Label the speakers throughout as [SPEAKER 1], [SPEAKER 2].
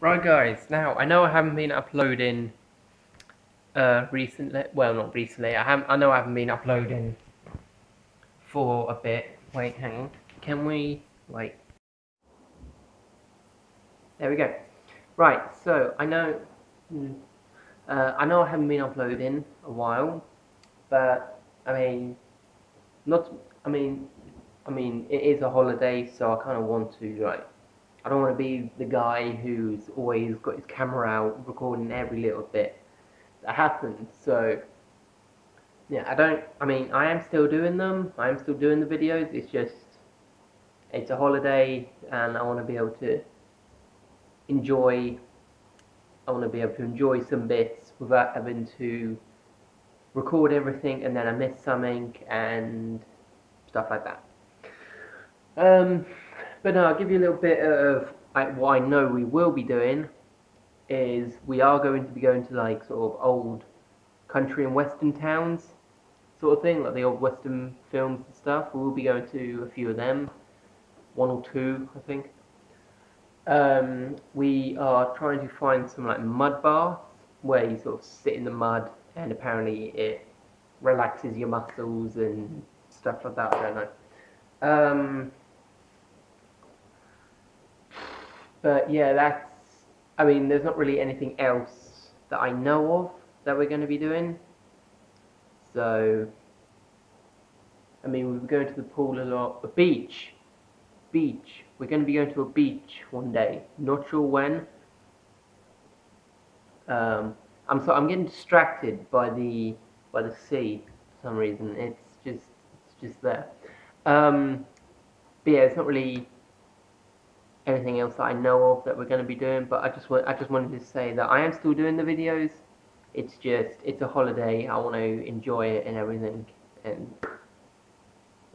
[SPEAKER 1] Right guys, now I know I haven't been uploading uh recently well not recently, I haven't I know I haven't been uploading for a bit. Wait, hang on. Can we wait? There we go. Right, so I know hmm, uh, I know I haven't been uploading a while, but I mean not I mean I mean it is a holiday so I kinda want to like I don't want to be the guy who's always got his camera out recording every little bit that happens. So, yeah, I don't, I mean, I am still doing them. I am still doing the videos. It's just, it's a holiday and I want to be able to enjoy, I want to be able to enjoy some bits without having to record everything and then I miss something and stuff like that. Um, but no, I'll give you a little bit of what I know we will be doing is we are going to be going to like sort of old country and western towns sort of thing, like the old western films and stuff. We'll be going to a few of them, one or two, I think. Um, we are trying to find some like mud baths where you sort of sit in the mud and apparently it relaxes your muscles and stuff like that. I don't know. Um, But yeah, that's, I mean, there's not really anything else that I know of that we're going to be doing. So, I mean, we're going to the pool a lot. A beach. Beach. We're going to be going to a beach one day. Not sure when. Um, I'm so I'm getting distracted by the by the sea for some reason. It's just it's just there. Um, but yeah, it's not really anything else that I know of that we're going to be doing, but I just want I just wanted to say that I am still doing the videos. It's just it's a holiday. I want to enjoy it and everything and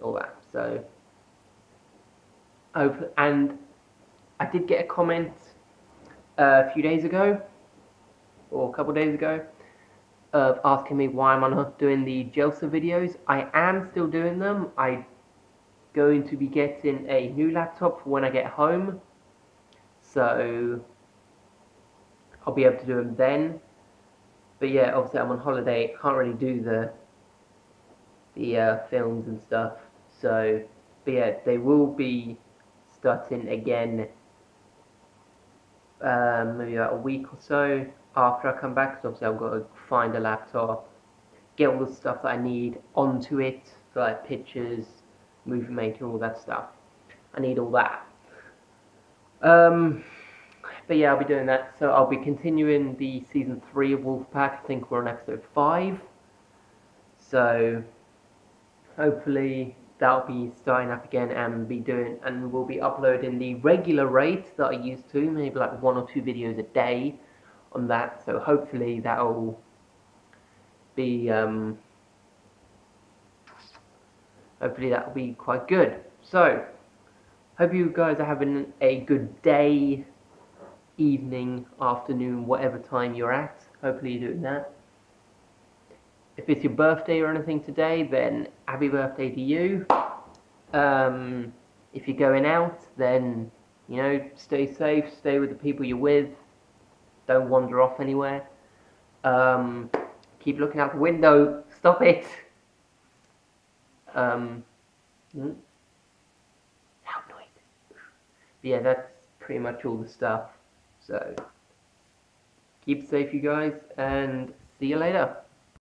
[SPEAKER 1] all that. So, oh, and I did get a comment uh, a few days ago or a couple days ago of asking me why am I not doing the Jelsa videos. I am still doing them. I going to be getting a new laptop for when I get home. So I'll be able to do them then. But yeah, obviously I'm on holiday, can't really do the the uh, films and stuff. So, but yeah, they will be starting again um, maybe about a week or so after I come back. Because obviously I've got to find a laptop, get all the stuff that I need onto it, like pictures, movie maker, all that stuff. I need all that. Um, but yeah, I'll be doing that. So I'll be continuing the season three of Wolfpack. I think we're on episode five. So hopefully that'll be starting up again and be doing and we'll be uploading the regular rate that I used to, maybe like one or two videos a day on that. So hopefully that'll be um, hopefully that will be quite good. So, hope you guys are having a good day, evening, afternoon, whatever time you're at. Hopefully you're doing that. If it's your birthday or anything today, then happy birthday to you. Um, if you're going out, then, you know, stay safe, stay with the people you're with. Don't wander off anywhere. Um, keep looking out the window. Stop it. Um, hmm? loud noise. yeah, that's pretty much all the stuff. So, keep safe, you guys, and see you later.